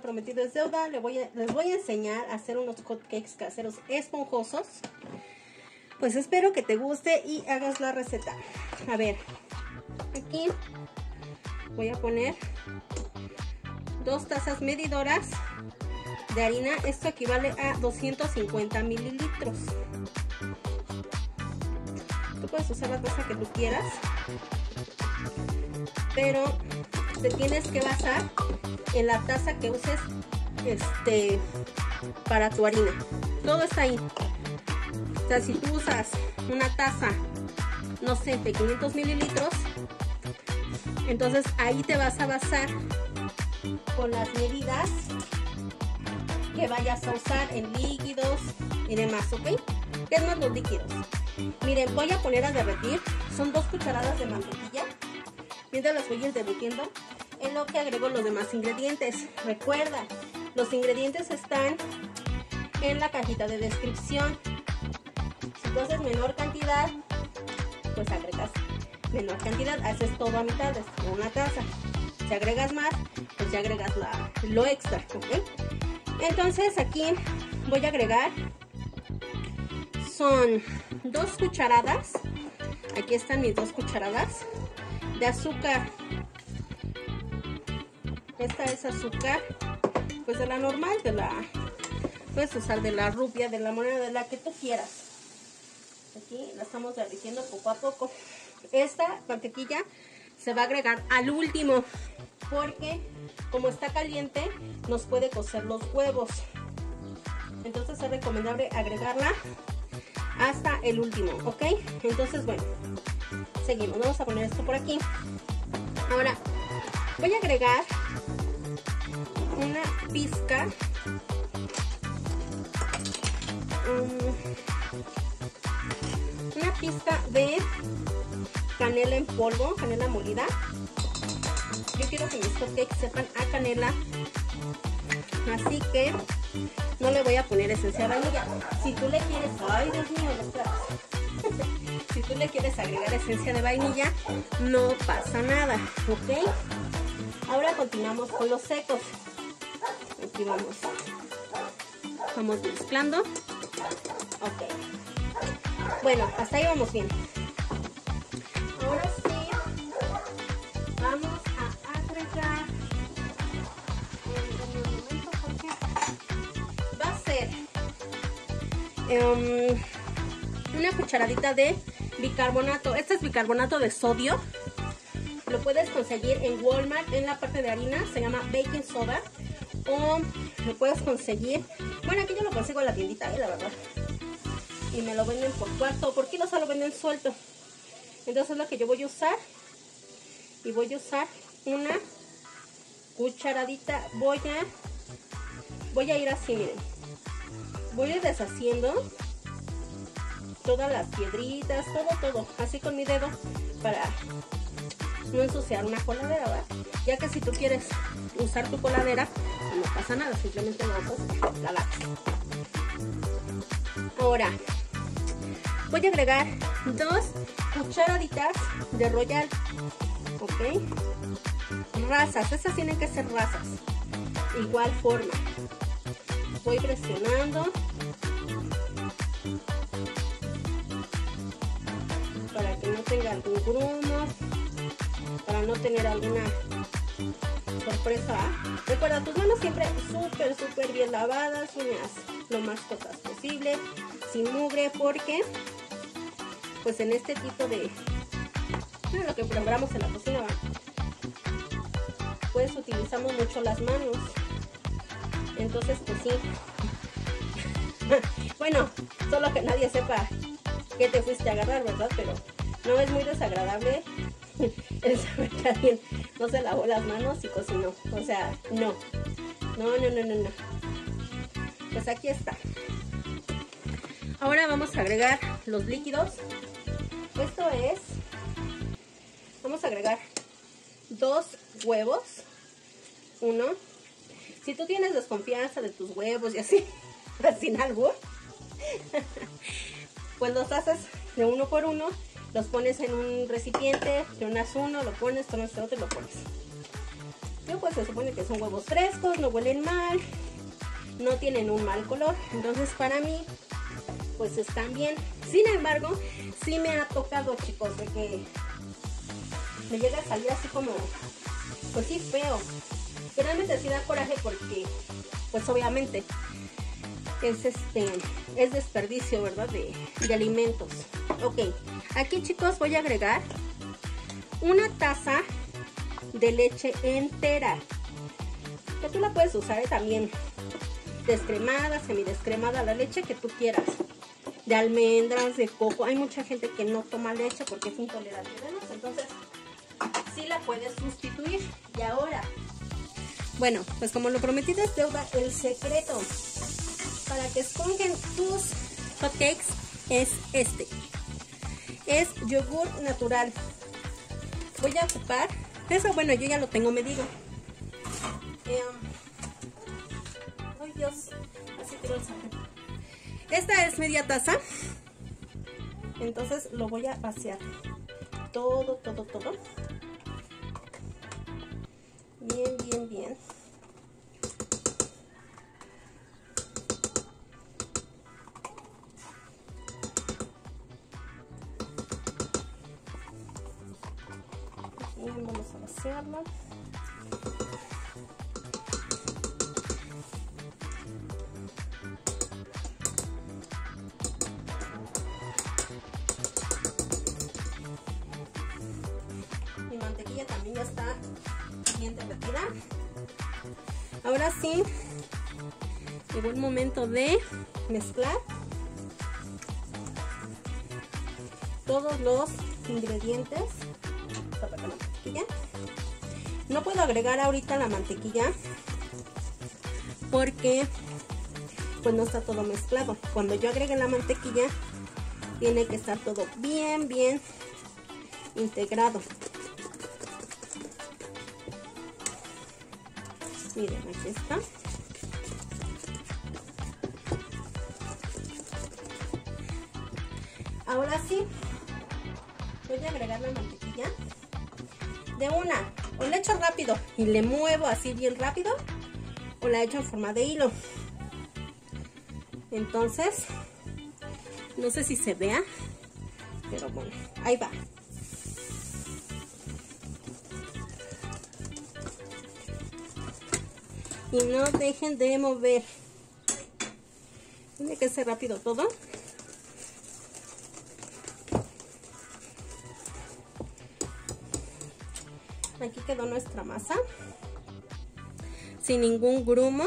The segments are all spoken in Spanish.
prometido es deuda. Les voy, a, les voy a enseñar a hacer unos hotcakes caseros esponjosos. Pues espero que te guste y hagas la receta. A ver, aquí voy a poner dos tazas medidoras de harina. Esto equivale a 250 mililitros. Tú puedes usar la taza que tú quieras, pero te tienes que basar en la taza que uses este para tu harina. Todo está ahí. O sea, si tú usas una taza, no sé, de 500 mililitros, entonces ahí te vas a basar con las medidas que vayas a usar en líquidos y demás, ¿ok? ¿Qué más los líquidos? Miren, voy a poner a derretir, son dos cucharadas de mantequilla. Mientras las voy a ir derritiendo, lo que agrego los demás ingredientes. Recuerda, los ingredientes están en la cajita de descripción. Si haces menor cantidad, pues agregas menor cantidad, haces todo a mitad, de una taza. Si agregas más, pues ya agregas la, lo extra. Entonces aquí voy a agregar, son dos cucharadas, aquí están mis dos cucharadas de azúcar. Esta es azúcar, pues de la normal, de la, puedes usar de la rubia, de la moneda, de la que tú quieras. Aquí la estamos derritiendo poco a poco. Esta mantequilla se va a agregar al último porque como está caliente nos puede cocer los huevos. Entonces es recomendable agregarla hasta el último, ¿ok? Entonces, bueno, seguimos. Vamos a poner esto por aquí. Ahora, voy a agregar una pizca um, una pizca de canela en polvo, canela molida. Yo quiero que mis cupcakes sepan a canela. Así que no le voy a poner esencia de vainilla. Si tú le quieres, ay Dios mío, si tú le quieres agregar esencia de vainilla, no pasa nada, ¿ok? Ahora continuamos con los secos. Aquí vamos. Vamos mezclando. Ok. Bueno, hasta ahí vamos bien. Ahora sí, vamos a agregar va a ser um, una cucharadita de bicarbonato. Este es bicarbonato de sodio. Lo puedes conseguir en Walmart en la parte de harina. Se llama baking soda. O lo puedes conseguir. Bueno, aquí yo lo consigo en la tiendita, eh, la verdad. Y me lo venden por cuarto. Por kilo se lo venden suelto. Entonces es lo que yo voy a usar. Y voy a usar una cucharadita. Voy a, voy a ir así, miren. Voy a ir deshaciendo todas las piedritas, todo, todo. Así con mi dedo para no ensuciar una coladera. Ya que si tú quieres usar tu coladera, no pasa nada, simplemente lo usas, la. Ahora, voy a agregar dos cucharaditas de royal, ¿ok? Razas, esas tienen que ser razas, igual forma. Voy presionando para que no tenga algún grumo, para no tener alguna sorpresa. Recuerda, tus manos siempre súper, súper bien lavadas, uñas lo más cortas posible, sin mugre, porque pues en este tipo de lo que preparamos en la cocina pues utilizamos mucho las manos. Entonces pues sí. Bueno solo que nadie sepa que te fuiste a agarrar verdad pero no es muy desagradable el saber que alguien no se lavó las manos y cocinó. O sea no. No no no no no. Pues aquí está. Ahora vamos a agregar los líquidos. Esto es, vamos a agregar dos huevos, uno. Si tú tienes desconfianza de tus huevos y así, sin algo, pues los haces de uno por uno, los pones en un recipiente, tronas uno, lo pones, tronas otro y lo pones. Yo pues se supone que son huevos frescos, no huelen mal, no tienen un mal color. Entonces para mí pues están bien. Sin embargo, sí me ha tocado chicos de que me llega a salir así como, pues sí feo. Realmente sí da coraje porque pues obviamente es este es desperdicio, ¿verdad? De, de alimentos. Ok, aquí chicos voy a agregar una taza de leche entera. Que tú la puedes usar ¿eh? también descremada, semidescremada, la leche que tú quieras. De almendras, de coco. Hay mucha gente que no toma leche porque es intolerante. Entonces, sí la puedes sustituir. Y ahora, bueno, pues como lo prometido es deuda, el secreto para que esponjen tus hotcakes es este. Es yogur natural. Voy a ocupar, eso bueno, yo ya lo tengo medido. Eh, ay Dios, así quiero el Esta es media taza. Entonces lo voy a vaciar. Todo, todo, todo. Bien, bien, bien. Mi mantequilla también ya está bien derretida. Ahora sí, llegó el momento de mezclar todos los ingredientes no puedo agregar ahorita la mantequilla porque pues no está todo mezclado. Cuando yo agregue la mantequilla tiene que estar todo bien, bien integrado. Miren, aquí está. Ahora sí, voy a agregar la mantequilla de una. O le echo rápido y le muevo así bien rápido. O la echo en forma de hilo. Entonces, no sé si se vea. Pero bueno, ahí va. Y no dejen de mover. Tiene que ser rápido todo. Aquí quedó nuestra masa. Sin ningún grumo.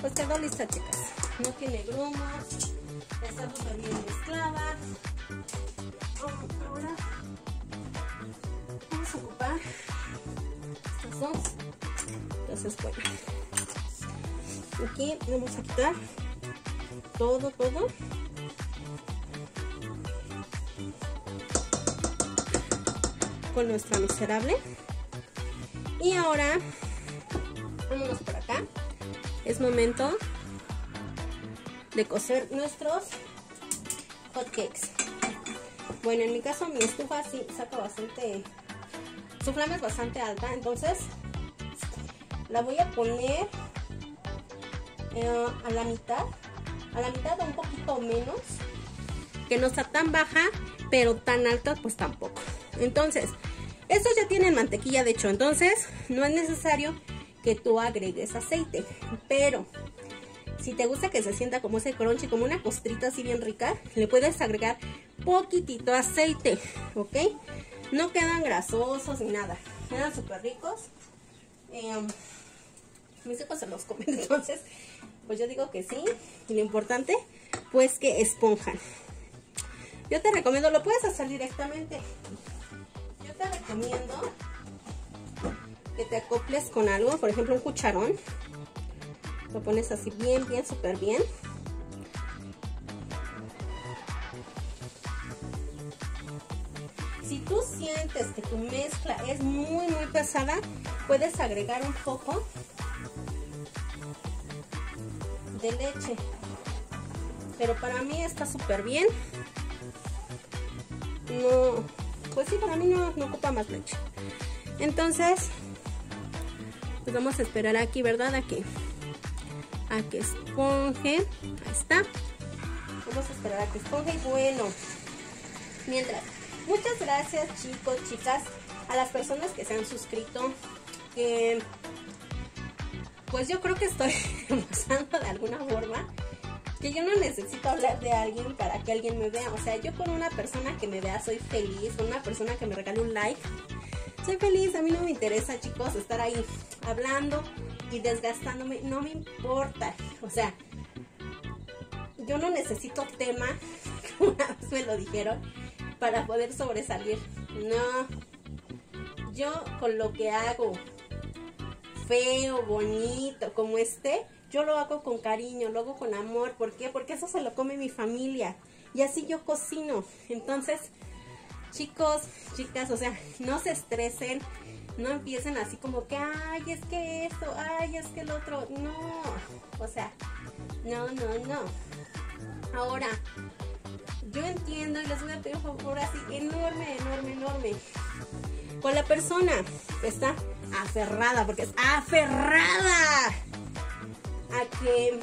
Pues quedó lista, chicas. No tiene grumos. Está súper bien mezclada. Ahora vamos a ocupar estas dos. Entonces, bueno. Aquí vamos a quitar todo, todo. Nuestra miserable. Y ahora, vámonos por acá. Es momento de cocer nuestros hot cakes. Bueno, en mi caso mi estufa sí saca bastante, su flama es bastante alta, entonces la voy a poner eh, a la mitad, a la mitad un poquito menos, que no está tan baja, pero tan alta pues tampoco. Entonces, estos ya tienen mantequilla de hecho, entonces no es necesario que tú agregues aceite. Pero si te gusta que se sienta como ese crunchy, como una costrita así bien rica, le puedes agregar poquitito aceite, ¿ok? No quedan grasosos ni nada, quedan súper ricos. Eh, mis hijos se los comen, entonces pues yo digo que sí. Y lo importante, pues que esponjan. Yo te recomiendo, lo puedes hacer directamente te recomiendo que te acoples con algo, por ejemplo un cucharón. Lo pones así bien, bien, súper bien. Si tú sientes que tu mezcla es muy, muy pesada, puedes agregar un poco de leche. Pero para mí está súper bien. no, pues sí, para mí no, no ocupa más leche. Entonces, pues vamos a esperar aquí, ¿verdad? A que, a que esponje. Ahí está. Vamos a esperar a que esponje. Y bueno, mientras, muchas gracias chicos, chicas, a las personas que se han suscrito. Que, pues yo creo que estoy pasando de alguna forma que yo no necesito hablar de alguien para que alguien me vea. O sea, yo con una persona que me vea soy feliz, con una persona que me regale un like, soy feliz. A mí no me interesa, chicos, estar ahí hablando y desgastándome. No me importa. O sea, yo no necesito tema, como una vez me lo dijeron, para poder sobresalir. No. Yo con lo que hago, feo, bonito, como esté, yo lo hago con cariño, lo hago con amor. ¿Por qué? Porque eso se lo come mi familia. Y así yo cocino. Entonces, chicos, chicas, o sea, no se estresen. No empiecen así como que, ay, es que esto, ay, es que el otro. No, o sea, no, no, no. Ahora, yo entiendo y les voy a pedir un favor así enorme, enorme, enorme. Con la persona que está aferrada, porque es aferrada a que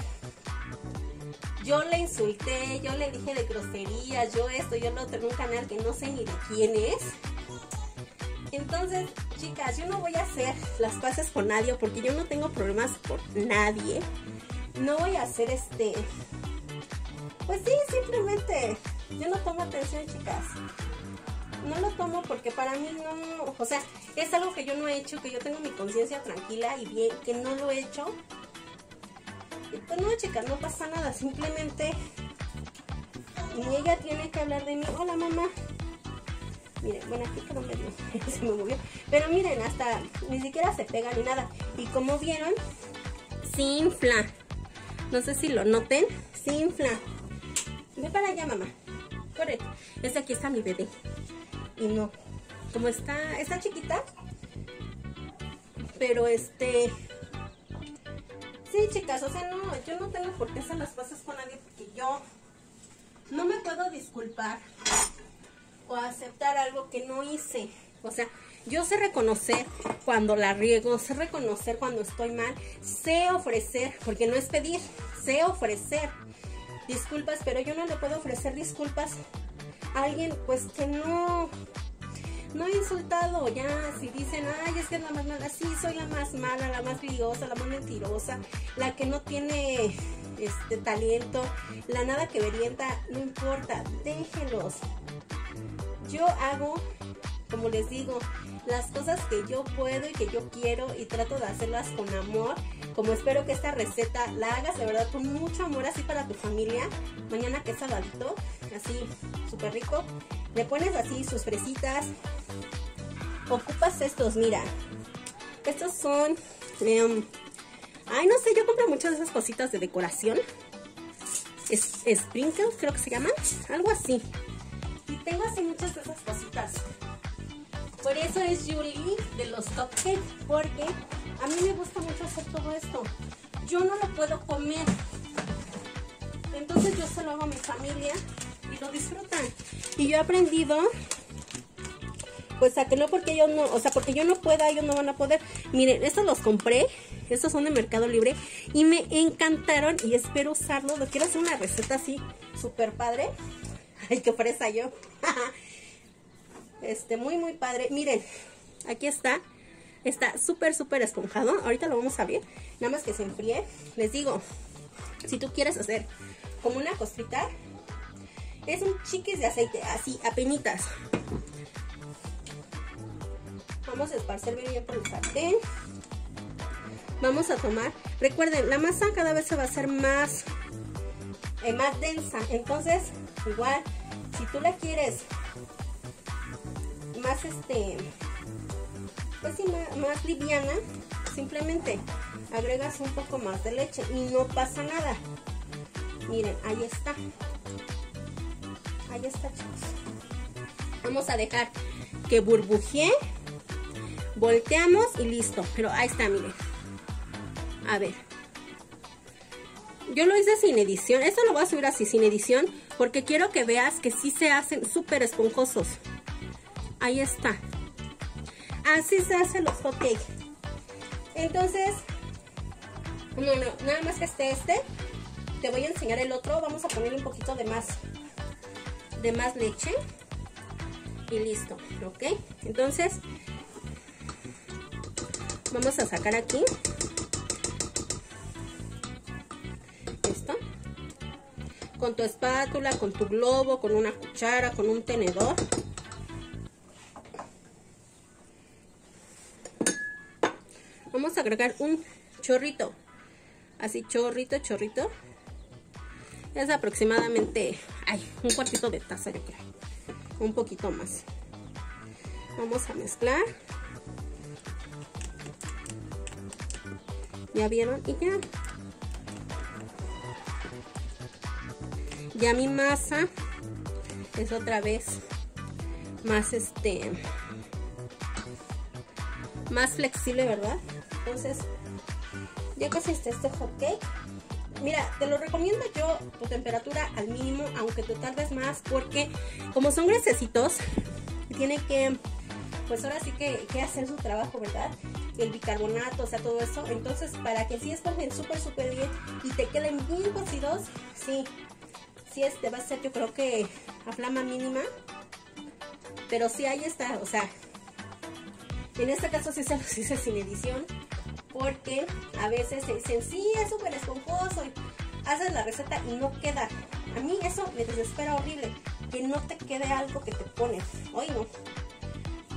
yo le insulté, yo le dije de groserías, yo esto, yo lo otro en un canal que no sé ni de quién es. Entonces, chicas, yo no voy a hacer las paces con nadie porque yo no tengo problemas con nadie. No voy a hacer este... Pues sí, simplemente yo no tomo atención, chicas. No lo tomo porque para mí no... O sea, es algo que yo no he hecho, que yo tengo mi conciencia tranquila y bien, que no lo he hecho pues no, chicas, no pasa nada. Simplemente ni ella tiene que hablar de mí. Hola, mamá. Miren, bueno, aquí me se me movió. Pero miren, hasta ni siquiera se pega ni nada. Y como vieron, se infla. No sé si lo noten, se infla. Ve para allá, mamá. Correcto. Es aquí está mi bebé. Y no, como está, está chiquita. Pero este, Sí, chicas, o sea, no, yo no tengo por qué hacer las cosas con nadie porque yo no me puedo disculpar o aceptar algo que no hice. O sea, yo sé reconocer cuando la riego, sé reconocer cuando estoy mal, sé ofrecer, porque no es pedir, sé ofrecer disculpas, pero yo no le puedo ofrecer disculpas a alguien pues que no no he insultado, ya, si dicen, ay, es que es la más mala, sí, soy la más mala, la más briosa, la más mentirosa, la que no tiene este talento, la nada que verienta, no importa, déjenlos. Yo hago, como les digo, las cosas que yo puedo y que yo quiero y trato de hacerlas con amor. Como espero que esta receta la hagas de verdad con mucho amor así para tu familia. Mañana que es sabadito, así súper rico. Le pones así sus fresitas, ocupas estos, mira. Estos son... Em, ay, no sé, yo compro muchas de esas cositas de decoración. Es, sprinkles, creo que se llaman. Algo así. Y tengo así muchas de esas cositas. Por eso es Julie de los Top Cake. Porque a mí me gusta mucho hacer todo esto. Yo no lo puedo comer. Entonces yo se lo hago a mi familia lo disfrutan. Y yo he aprendido pues a que no porque ellos no, o sea, porque yo no pueda, ellos no van a poder. Miren, estos los compré, estos son de Mercado Libre y me encantaron y espero usarlos. Quiero hacer una receta así, súper padre. Ay, qué fresa yo. este, muy, muy padre. Miren, aquí está. Está súper, súper esponjado. Ahorita lo vamos a ver. Nada más que se enfríe. Les digo, si tú quieres hacer como una costrita, es un chiquis de aceite, así, apenitas. Vamos a esparcer bien por el sartén. Vamos a tomar, recuerden, la masa cada vez se va a hacer más, eh, más densa. Entonces, igual, si tú la quieres más, este, pues sí, más, más liviana, simplemente agregas un poco más de leche y no pasa nada. Miren, ahí está. Ahí está, chicos. Vamos a dejar que burbujee volteamos y listo. Pero ahí está, miren. A ver. Yo lo hice sin edición. Esto lo voy a subir así, sin edición. Porque quiero que veas que sí se hacen súper esponjosos. Ahí está. Así se hacen los hot. Entonces, no, no, nada más que esté este. Te voy a enseñar el otro. Vamos a ponerle un poquito de más, de más leche. Y listo, ¿ok? Entonces, vamos a sacar aquí con tu espátula, con tu globo, con una cuchara, con un tenedor. Vamos a agregar un chorrito, así chorrito, chorrito. Es aproximadamente, ay, un cuartito de taza yo creo, un poquito más. Vamos a mezclar. ¿Ya vieron? Y ya Ya mi masa es otra vez más este más flexible, ¿verdad? Entonces, ya casi está este hot cake. Mira, te lo recomiendo yo tu temperatura al mínimo, aunque te tardes más, porque como son gruesecitos, tiene que, pues ahora sí que, que hacer su trabajo, ¿verdad? El bicarbonato, o sea, todo eso. Entonces, para que sí escogen súper, súper bien y te queden bien cocidos, sí, sí este va a ser yo creo que a flama mínima. Pero sí ahí está, o sea, en este caso sí se los hice sin edición. Porque a veces se dicen, sí, es súper esponjoso. Y haces la receta y no queda. A mí eso me desespera horrible. Que no te quede algo que te pones. Hoy no.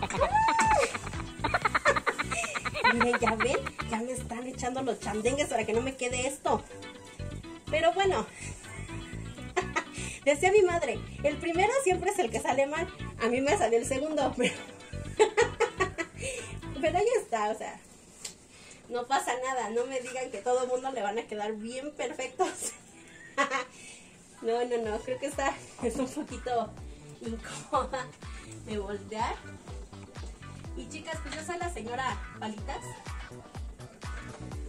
Miren, ya ven, ya me están echando los chandengues para que no me quede esto. Pero bueno, Decía mi madre, el primero siempre es el que sale mal. A mí me salió el segundo, pero... pero ahí está, o sea, no pasa nada. No me digan que todo el mundo le van a quedar bien perfectos. no, no, no, creo que está, es un poquito incómoda de voltear. Y chicas, pues yo soy la señora Palitas.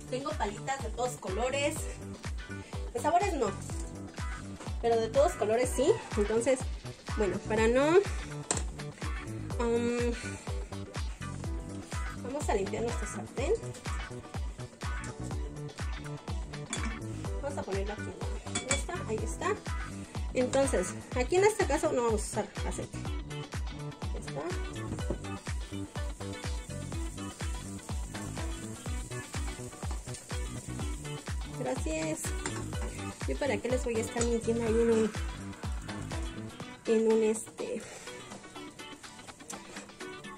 Tengo palitas de todos colores. De sabores no, pero de todos colores sí. Entonces, bueno, para no... Um, a limpiar nuestro sartén. Vamos a ponerlo aquí. Está, ahí está. Entonces, aquí en este caso no vamos a usar aceite. Ahí está. Gracias. ¿Y para qué les voy a estar mintiendo ahí en un, en un este,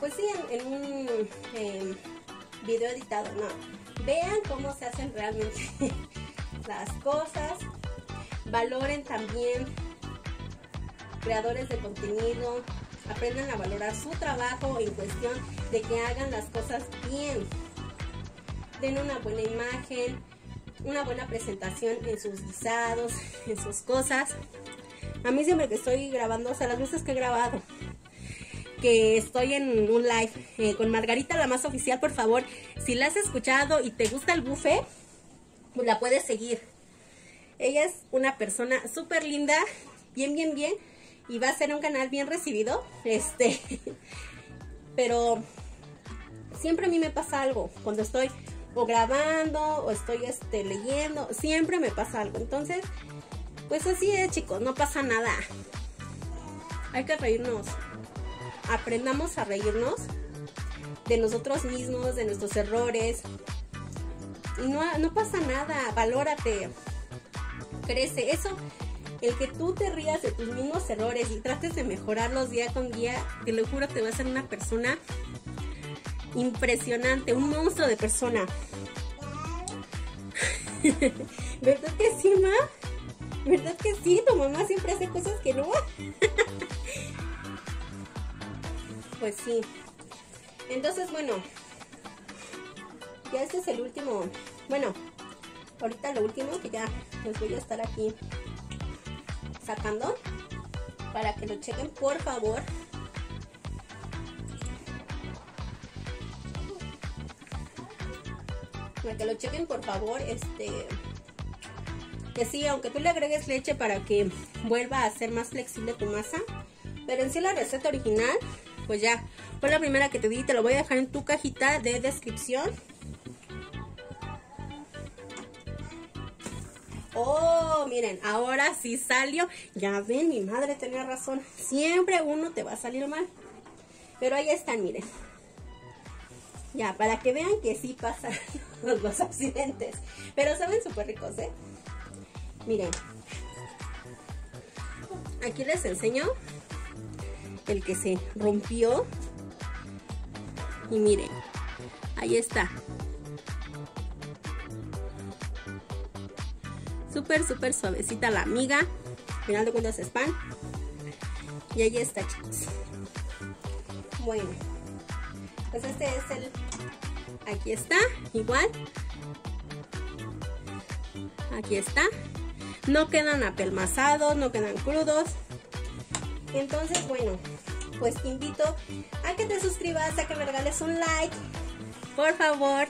pues sí, en, un em, video editado, no. Vean cómo se hacen realmente las cosas. Valoren también creadores de contenido. Aprendan a valorar su trabajo en cuestión de que hagan las cosas bien. Den una buena imagen una buena presentación en sus guisados, en sus cosas. A mí siempre que estoy grabando, o sea, las veces que he grabado, que estoy en un live eh, con Margarita, la más oficial, por favor, si la has escuchado y te gusta el buffet, pues la puedes seguir. Ella es una persona súper linda, bien, bien, bien, y va a ser un canal bien recibido, este, pero siempre a mí me pasa algo cuando estoy o grabando o estoy este, leyendo, siempre me pasa algo. Entonces, pues así es chicos, no pasa nada. Hay que reírnos. Aprendamos a reírnos de nosotros mismos, de nuestros errores. Y no, no pasa nada, valórate, crece. Eso, el que tú te rías de tus mismos errores y trates de mejorarlos día con día, te lo juro, te va a ser una persona impresionante, un monstruo de persona. ¿Verdad que sí, ma? ¿Verdad que sí? Tu mamá siempre hace cosas que no. pues sí. Entonces, bueno. Ya este es el último. Bueno, ahorita lo último que ya les voy a estar aquí sacando. Para que lo chequen, por favor. para que lo chequen por favor, este que sí, aunque tú le agregues leche para que vuelva a ser más flexible tu masa, pero en sí la receta original, pues ya, fue la primera que te di, te lo voy a dejar en tu cajita de descripción. Oh, miren, ahora sí salió. Ya ven, mi madre tenía razón. Siempre uno te va a salir mal. Pero ahí están, miren. Ya, para que vean que sí pasan los accidentes. Pero saben súper ricos, ¿eh? Miren. Aquí les enseño el que se rompió. Y miren, ahí está. Súper, súper suavecita la amiga. Al final de cuentas es pan. Y ahí está, chicos. Bueno, pues este es el... Aquí está, igual. Aquí está. No quedan apelmazados, no quedan crudos. Entonces, bueno, pues te invito a que te suscribas, a que me regales un like, por favor.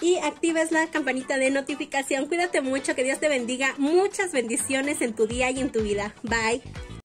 Y actives la campanita de notificación. Cuídate mucho, que Dios te bendiga. Muchas bendiciones en tu día y en tu vida. Bye.